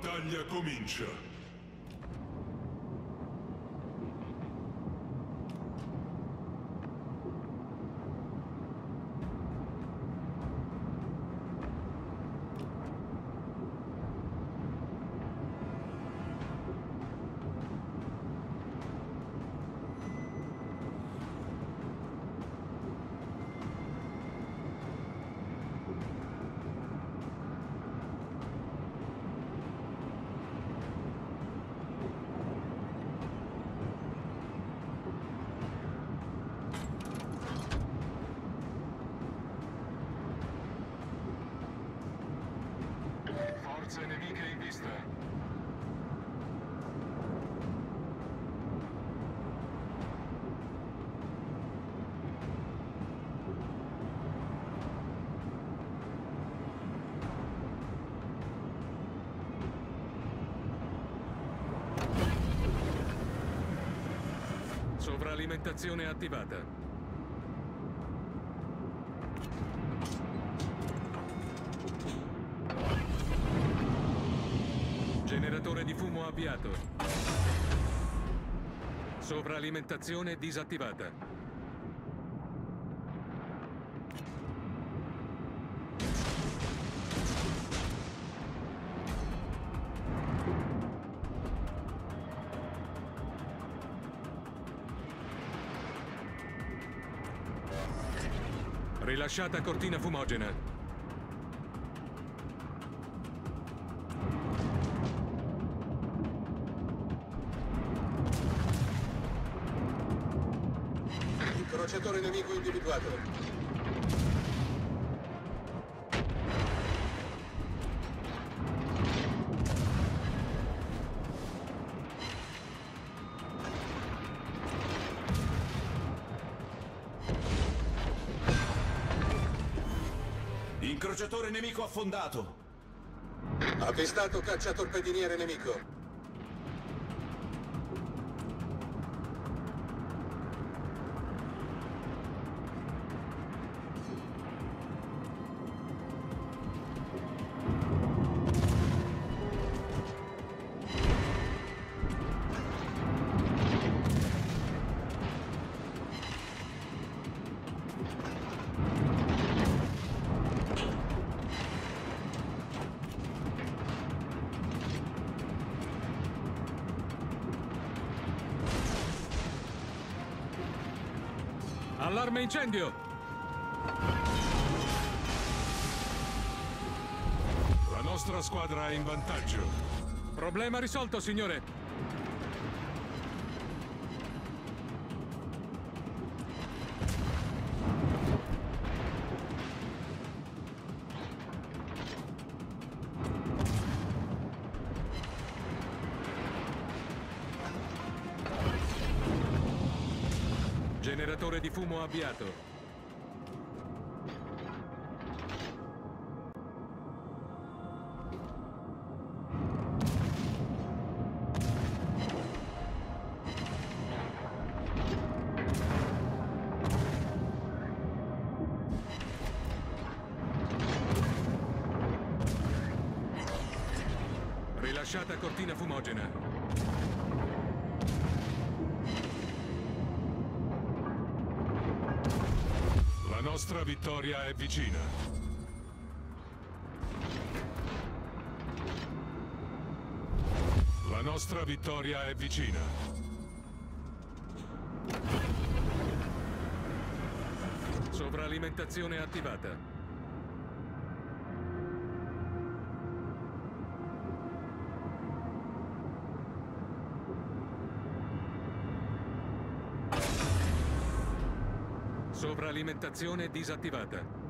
battaglia comincia. Sovralimentazione attivata. Generatore di fumo avviato. Sovralimentazione disattivata. Rilasciata cortina fumogena. Incrociatore nemico individuato. Incrociatore nemico affondato. Avvistato cacciatorpediniere nemico. Allarme incendio! La nostra squadra è in vantaggio. Problema risolto, signore. Generatore di fumo avviato. Rilasciata cortina fumogena. Nostra vittoria è vicina. La nostra vittoria è vicina. Sovralimentazione attivata. Sovralimentazione disattivata.